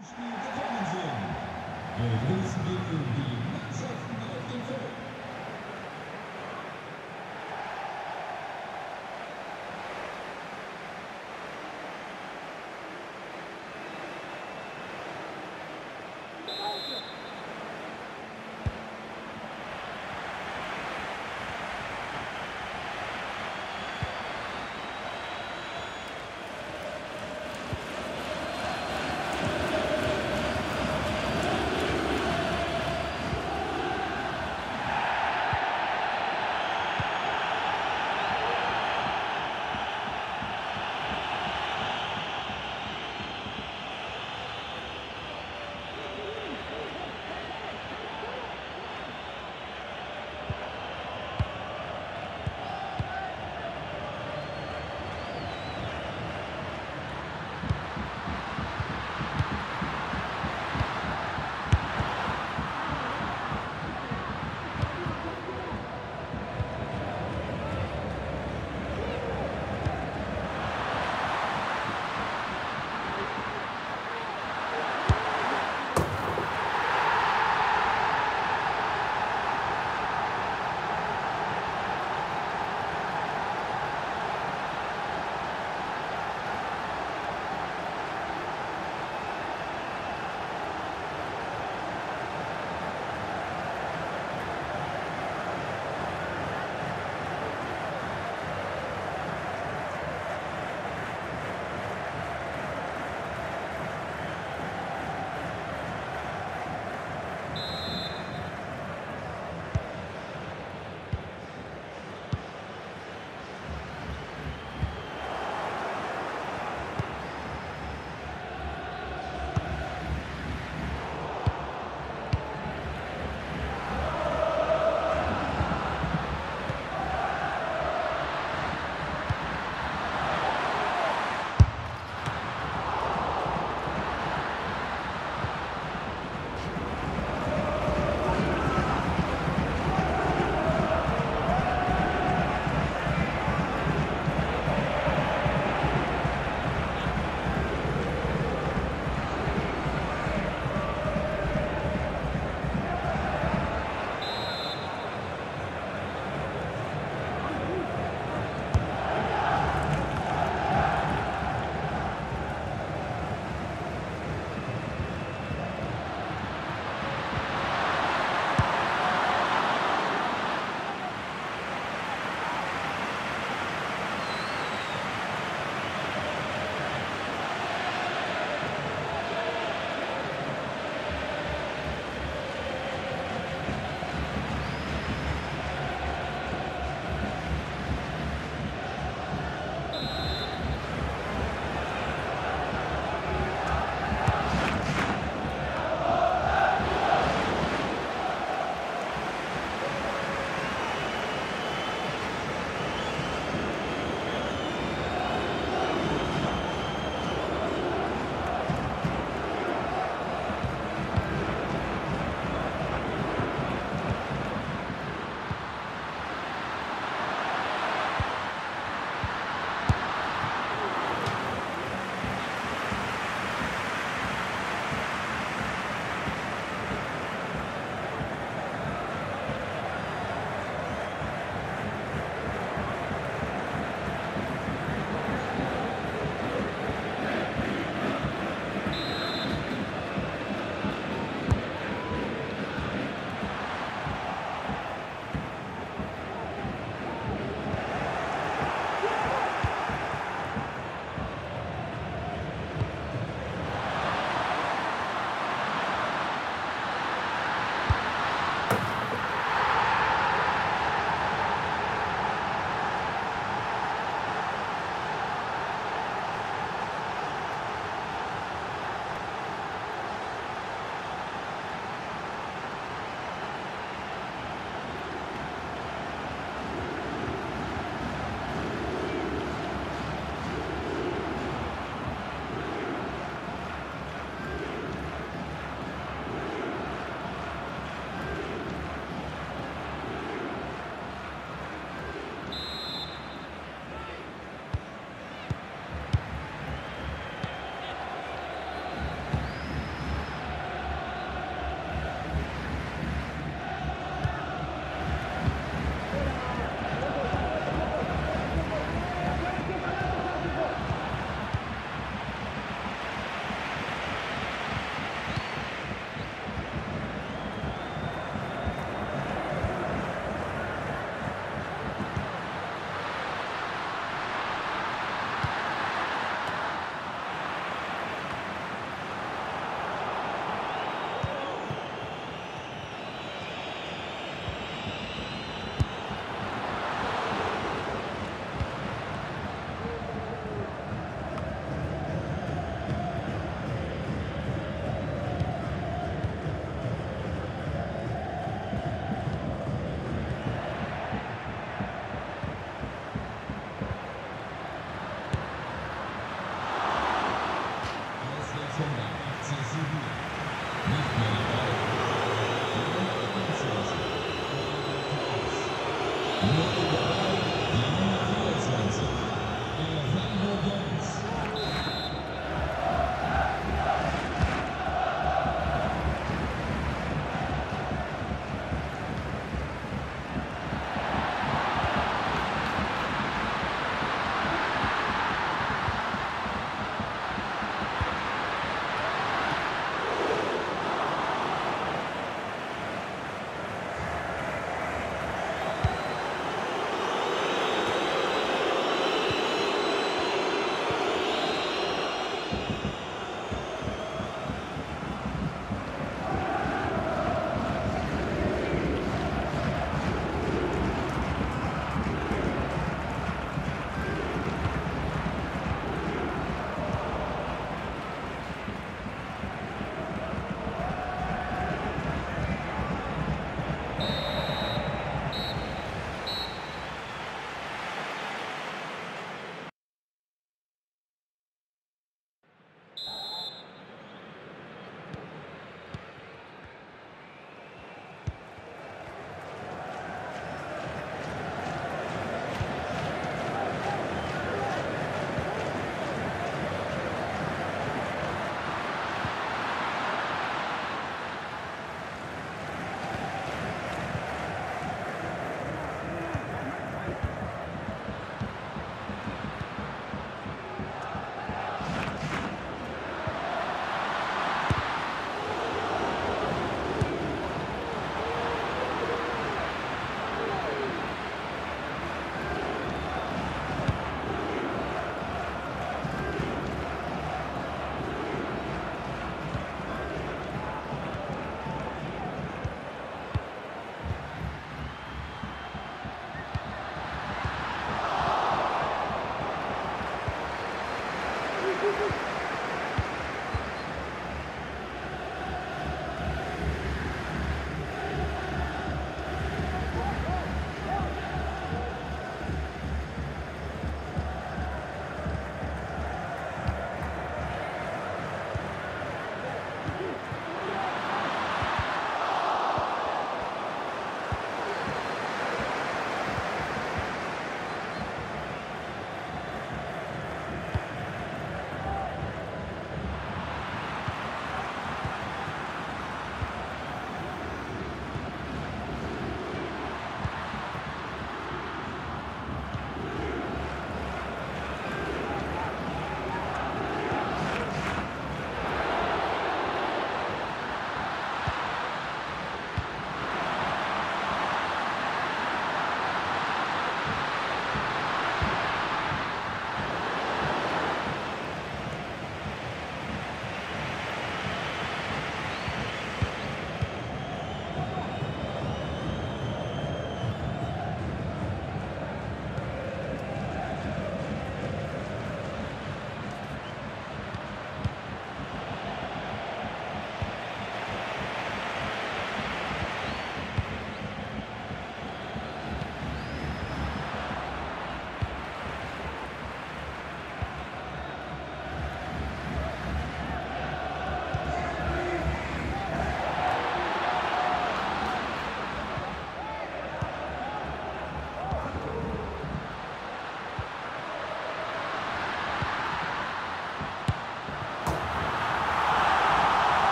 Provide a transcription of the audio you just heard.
Spielt gekommen sind. Begrüßen wir nun